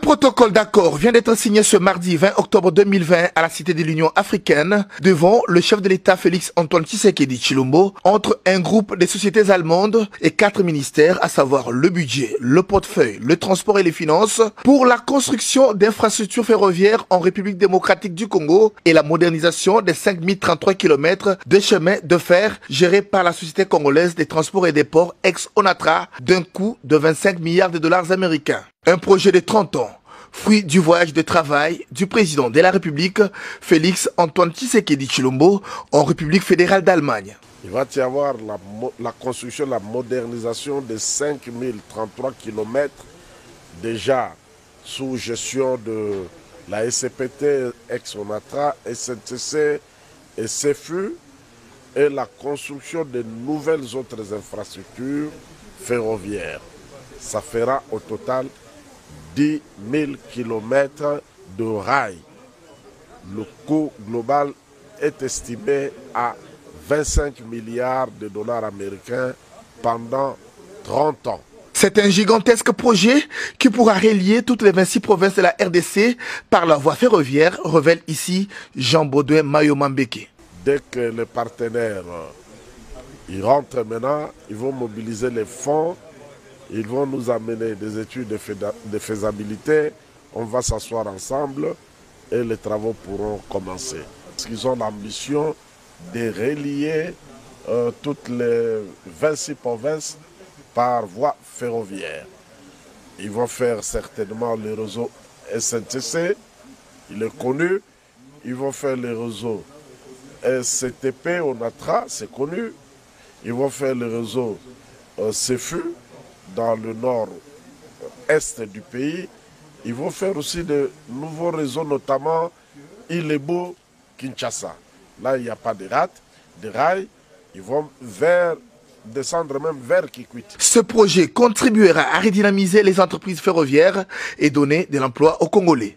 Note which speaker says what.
Speaker 1: protocole d'accord vient d'être signé ce mardi 20 octobre 2020 à la Cité de l'Union africaine devant le chef de l'État Félix Antoine Tshisekedi Chilombo entre un groupe des sociétés allemandes et quatre ministères, à savoir le budget, le portefeuille, le transport et les finances, pour la construction d'infrastructures ferroviaires en République démocratique du Congo et la modernisation des 5033 km de chemins de fer gérés par la Société congolaise des transports et des ports ex-ONATRA d'un coût de 25 milliards de dollars américains. Un projet de 30 ans, fruit du voyage de travail du président de la République, Félix Antoine Tshisekedi Chilombo, en République fédérale d'Allemagne.
Speaker 2: Il va y avoir la, construction, la modernisation de 5033 km déjà sous gestion de la SCPT, ex-ONATRA, SNTC et CFU, et la construction de nouvelles autres infrastructures ferroviaires. Ça fera au total 10 000 km de rails. Le coût global est estimé à 25 milliards de dollars américains pendant 30 ans.
Speaker 1: C'est un gigantesque projet qui pourra relier toutes les 26 provinces de la RDC par la voie ferroviaire, révèle ici Jean-Baudouin Mayomambeke.
Speaker 2: Dès que les partenaires ils rentrent maintenant, ils vont mobiliser les fonds ils vont nous amener des études de faisabilité. On va s'asseoir ensemble et les travaux pourront commencer. Ils ont l'ambition de relier euh, toutes les 26 provinces par voie ferroviaire. Ils vont faire certainement le réseau SNTC, il est connu. Ils vont faire le réseau SCTP, ONATRA, c'est connu. Ils vont faire le réseau euh, CEFU, dans le nord-est du pays. Ils vont faire aussi de nouveaux réseaux, notamment Ilebo, Kinshasa. Là, il n'y a pas de rate, de rails. Ils vont vers descendre même vers Kikwit.
Speaker 1: Ce projet contribuera à redynamiser les entreprises ferroviaires et donner de l'emploi aux Congolais.